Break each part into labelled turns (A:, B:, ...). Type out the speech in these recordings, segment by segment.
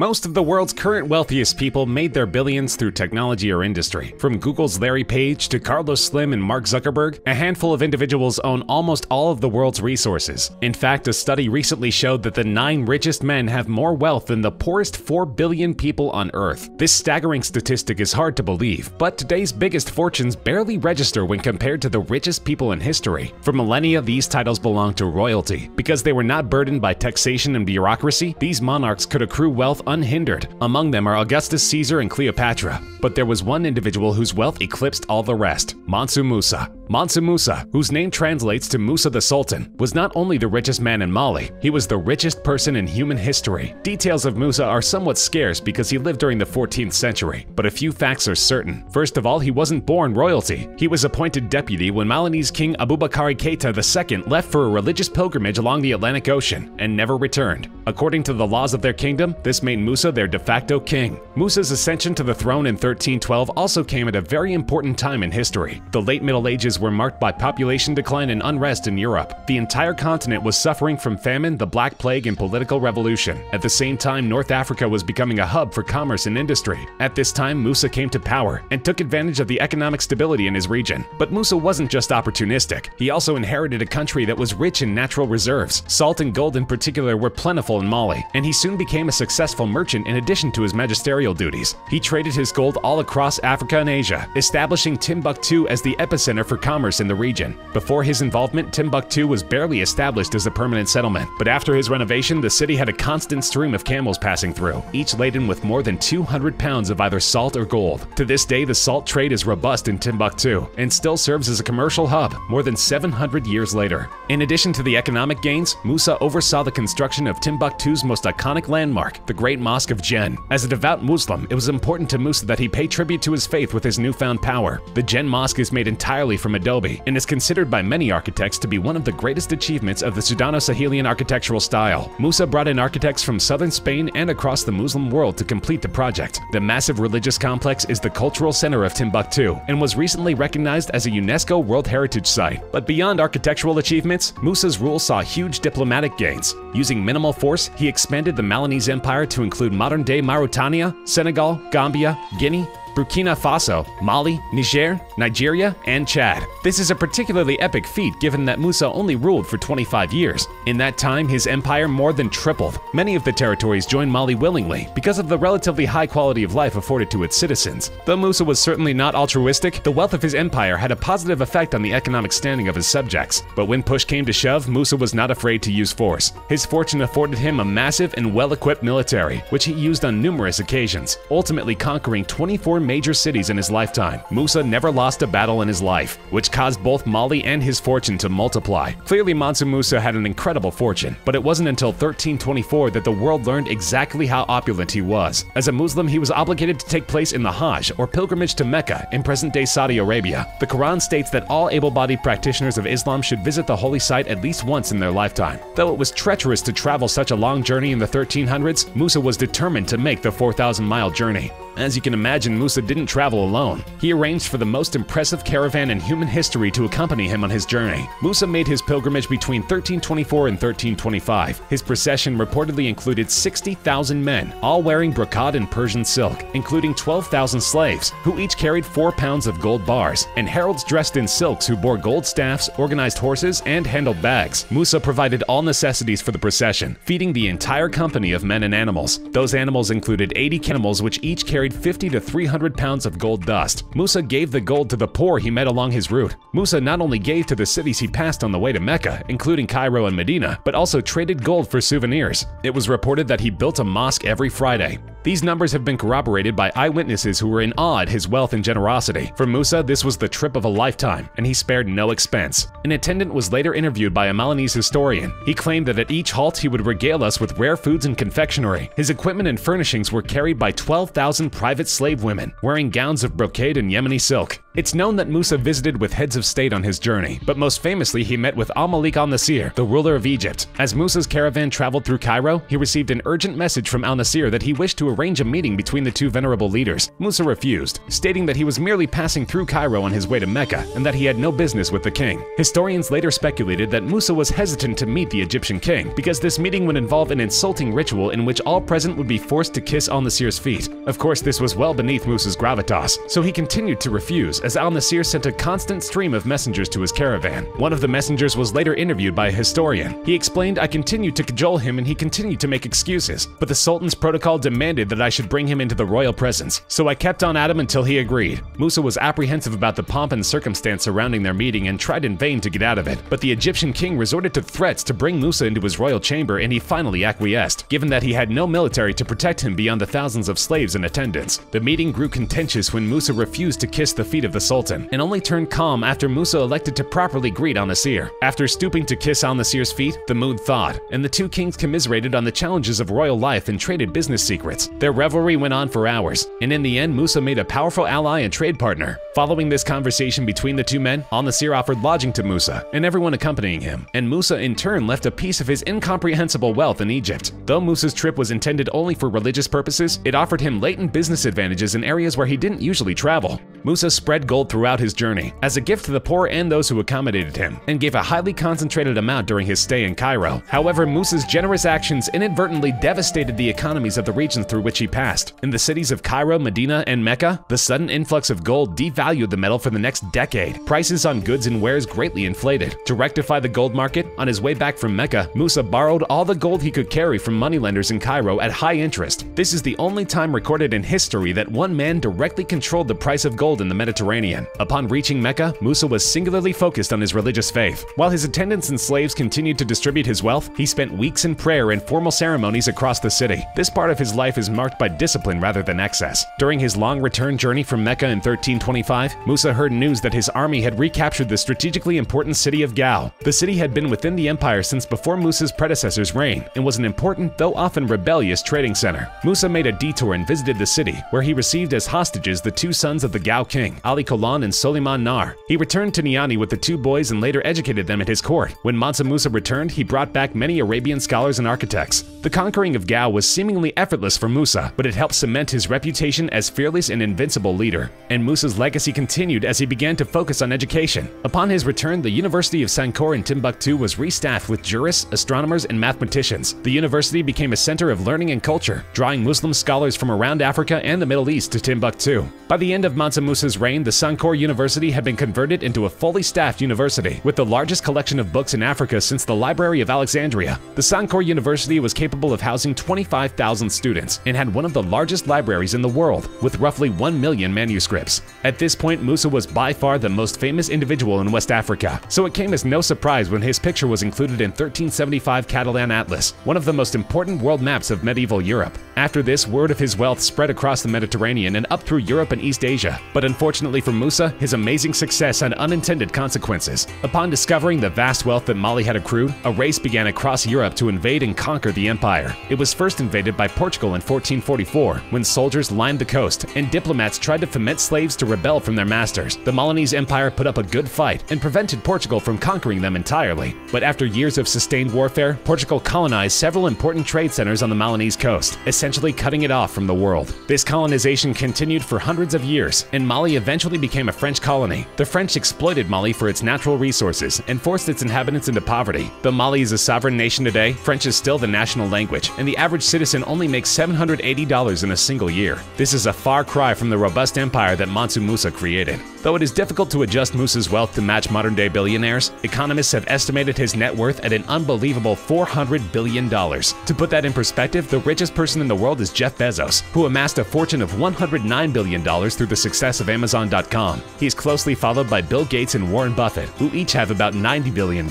A: Most of the world's current wealthiest people made their billions through technology or industry. From Google's Larry Page to Carlos Slim and Mark Zuckerberg, a handful of individuals own almost all of the world's resources. In fact, a study recently showed that the nine richest men have more wealth than the poorest 4 billion people on Earth. This staggering statistic is hard to believe, but today's biggest fortunes barely register when compared to the richest people in history. For millennia, these titles belonged to royalty. Because they were not burdened by taxation and bureaucracy, these monarchs could accrue wealth unhindered. Among them are Augustus Caesar and Cleopatra. But there was one individual whose wealth eclipsed all the rest Mansa Musa. Mansa Musa, whose name translates to Musa the Sultan, was not only the richest man in Mali, he was the richest person in human history. Details of Musa are somewhat scarce because he lived during the 14th century, but a few facts are certain. First of all, he wasn't born royalty. He was appointed deputy when Malinese King Abubakar Keita II left for a religious pilgrimage along the Atlantic Ocean and never returned. According to the laws of their kingdom, this made Musa their de facto king. Musa's ascension to the throne in 1312 also came at a very important time in history. The late Middle Ages were marked by population decline and unrest in Europe. The entire continent was suffering from famine, the Black Plague, and political revolution. At the same time, North Africa was becoming a hub for commerce and industry. At this time, Musa came to power and took advantage of the economic stability in his region. But Musa wasn't just opportunistic. He also inherited a country that was rich in natural reserves. Salt and gold in particular were plentiful in Mali, and he soon became a successful merchant in addition to his magisterial duties. He traded his gold all across Africa and Asia, establishing Timbuktu as the epicenter for commerce in the region. Before his involvement, Timbuktu was barely established as a permanent settlement, but after his renovation, the city had a constant stream of camels passing through, each laden with more than 200 pounds of either salt or gold. To this day, the salt trade is robust in Timbuktu and still serves as a commercial hub more than 700 years later. In addition to the economic gains, Musa oversaw the construction of Timbuktu's most iconic landmark, the Great Mosque of Djen. As a devout Muslim, it was important to Musa that he pay tribute to his faith with his newfound power. The Djen Mosque is made entirely from adobe and is considered by many architects to be one of the greatest achievements of the Sudano-Sahelian architectural style. Musa brought in architects from southern Spain and across the Muslim world to complete the project. The massive religious complex is the cultural center of Timbuktu and was recently recognized as a UNESCO World Heritage Site. But beyond architectural achievements, Musa's rule saw huge diplomatic gains. Using minimal force, he expanded the Malinese Empire to include modern-day Mauritania, Senegal, Gambia, Guinea, Burkina Faso, Mali, Niger, Nigeria, and Chad. This is a particularly epic feat given that Musa only ruled for 25 years. In that time, his empire more than tripled. Many of the territories joined Mali willingly because of the relatively high quality of life afforded to its citizens. Though Musa was certainly not altruistic, the wealth of his empire had a positive effect on the economic standing of his subjects. But when push came to shove, Musa was not afraid to use force. His fortune afforded him a massive and well-equipped military, which he used on numerous occasions, ultimately conquering 24 major cities in his lifetime. Musa never lost a battle in his life, which caused both Mali and his fortune to multiply. Clearly, Mansa Musa had an incredible fortune, but it wasn't until 1324 that the world learned exactly how opulent he was. As a Muslim, he was obligated to take place in the Hajj, or pilgrimage to Mecca, in present-day Saudi Arabia. The Quran states that all able-bodied practitioners of Islam should visit the holy site at least once in their lifetime. Though it was treacherous to travel such a long journey in the 1300s, Musa was determined to make the 4,000-mile journey. As you can imagine, Musa didn't travel alone. He arranged for the most impressive caravan in human history to accompany him on his journey. Musa made his pilgrimage between 1324 and 1325. His procession reportedly included 60,000 men, all wearing brocade and Persian silk, including 12,000 slaves, who each carried 4 pounds of gold bars, and heralds dressed in silks who bore gold staffs, organized horses, and handled bags. Musa provided all necessities for the procession, feeding the entire company of men and animals. Those animals included 80 camels which each carried 50 to 300 pounds of gold dust. Musa gave the gold to the poor he met along his route. Musa not only gave to the cities he passed on the way to Mecca, including Cairo and Medina, but also traded gold for souvenirs. It was reported that he built a mosque every Friday. These numbers have been corroborated by eyewitnesses who were in awe at his wealth and generosity. For Musa, this was the trip of a lifetime, and he spared no expense. An attendant was later interviewed by a Malinese historian. He claimed that at each halt he would regale us with rare foods and confectionery. His equipment and furnishings were carried by 12,000 private slave women, wearing gowns of brocade and Yemeni silk. It's known that Musa visited with heads of state on his journey, but most famously he met with Al-Malik al-Nasir, the ruler of Egypt. As Musa's caravan traveled through Cairo, he received an urgent message from al-Nasir that he wished to arrange a meeting between the two venerable leaders. Musa refused, stating that he was merely passing through Cairo on his way to Mecca and that he had no business with the king. Historians later speculated that Musa was hesitant to meet the Egyptian king because this meeting would involve an insulting ritual in which all present would be forced to kiss al-Nasir's feet. Of course, this was well beneath Musa's gravitas, so he continued to refuse as al-Nasir sent a constant stream of messengers to his caravan. One of the messengers was later interviewed by a historian. He explained, I continued to cajole him and he continued to make excuses, but the Sultan's protocol demanded that I should bring him into the royal presence, so I kept on at him until he agreed. Musa was apprehensive about the pomp and circumstance surrounding their meeting and tried in vain to get out of it, but the Egyptian king resorted to threats to bring Musa into his royal chamber and he finally acquiesced, given that he had no military to protect him beyond the thousands of slaves in attendance. The meeting grew contentious when Musa refused to kiss the feet of the Sultan, and only turned calm after Musa elected to properly greet al-Nasir. After stooping to kiss al-Nasir's feet, the mood thawed, and the two kings commiserated on the challenges of royal life and traded business secrets. Their revelry went on for hours, and in the end Musa made a powerful ally and trade partner. Following this conversation between the two men, al-Nasir offered lodging to Musa and everyone accompanying him, and Musa in turn left a piece of his incomprehensible wealth in Egypt. Though Musa's trip was intended only for religious purposes, it offered him latent business advantages in areas where he didn't usually travel. Musa spread gold throughout his journey as a gift to the poor and those who accommodated him, and gave a highly concentrated amount during his stay in Cairo. However, Musa's generous actions inadvertently devastated the economies of the regions through which he passed. In the cities of Cairo, Medina, and Mecca, the sudden influx of gold devalued the metal for the next decade. Prices on goods and wares greatly inflated. To rectify the gold market, on his way back from Mecca, Musa borrowed all the gold he could carry from moneylenders in Cairo at high interest. This is the only time recorded in history that one man directly controlled the price of gold in the Mediterranean. Upon reaching Mecca, Musa was singularly focused on his religious faith. While his attendants and slaves continued to distribute his wealth, he spent weeks in prayer and formal ceremonies across the city. This part of his life is marked by discipline rather than excess. During his long return journey from Mecca in 1325, Musa heard news that his army had recaptured the strategically important city of Gao. The city had been within the empire since before Musa's predecessor's reign and was an important, though often rebellious, trading center. Musa made a detour and visited the city, where he received as hostages the two sons of the Gao king, Ali Kolan and Soliman Nar. He returned to Niani with the two boys and later educated them at his court. When Mansa Musa returned, he brought back many Arabian scholars and architects. The conquering of Gao was seemingly effortless for Musa, but it helped cement his reputation as fearless and invincible leader. And Musa's legacy continued as he began to focus on education. Upon his return, the University of Sankore in Timbuktu was restaffed with jurists, astronomers, and mathematicians. The university became a center of learning and culture, drawing Muslim scholars from around Africa and the Middle East to Timbuktu. By the end of Mansa Musa's reign, the Sankore University had been converted into a fully staffed university, with the largest collection of books in Africa since the Library of Alexandria. The Sankore University was capable of housing 25,000 students and had one of the largest libraries in the world, with roughly 1 million manuscripts. At this point, Musa was by far the most famous individual in West Africa, so it came as no surprise when his picture was included in 1375 Catalan Atlas, one of the most important world maps of medieval Europe. After this, word of his wealth spread across the Mediterranean and up through Europe and East Asia. But unfortunately for Musa, his amazing success had unintended consequences. Upon discovering the vast wealth that Mali had accrued, a race began across Europe to invade and conquer the empire. It was first invaded by Portugal in 1444, when soldiers lined the coast and diplomats tried to foment slaves to rebel from their masters. The Malinese Empire put up a good fight and prevented Portugal from conquering them entirely. But after years of sustained warfare, Portugal colonized several important trade centers on the Malinese coast, essentially cutting it off from the world. This colonization continued for hundreds of years, and Mali eventually became a French colony. The French exploited Mali for its natural resources and forced its inhabitants into poverty. Though Mali is a sovereign nation today, French is still the national language, and the average citizen only makes $780 in a single year. This is a far cry from the robust empire that Mansa Musa created. Though it is difficult to adjust Musa's wealth to match modern-day billionaires, economists have estimated his net worth at an unbelievable $400 billion. To put that in perspective, the richest person in the world is Jeff Bezos, who amassed a fortune of $109 billion through the success of Amazon.com. He is closely followed by Bill Gates and Warren Buffett, who each have about $90 billion.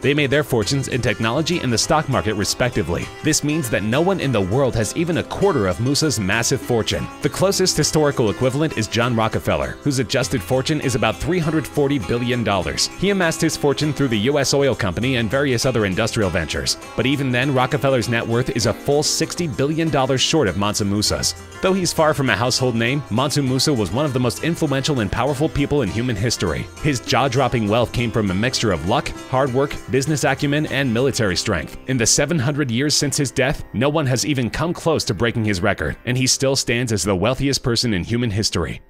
A: They made their fortunes in technology and the stock market respectively. This means that no one in the world has even a quarter of Musa's massive fortune. The closest historical equivalent is John Rockefeller, whose adjusted fortune is about $340 billion. He amassed his fortune through the U.S. Oil Company and various other industrial ventures. But even then, Rockefeller's net worth is a full $60 billion short of Mansa Musa's. Though he's far from a household name, Mansa Musa was one of the most influential and powerful people in human history. His jaw dropping wealth came from a mixture of luck, hard work, business acumen, and military strength. In the 700 years since his death, no one has even come close to breaking his record, and he still stands as the wealthiest person in human history.